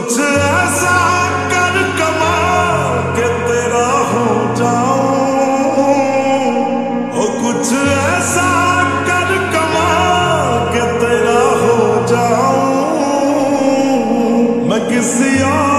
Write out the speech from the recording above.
कुछ ऐसा कर कमा के तेरा हो जाऊँ। ओ कुछ ऐसा कर कमा के तेरा हो जाऊँ। मैं किसी और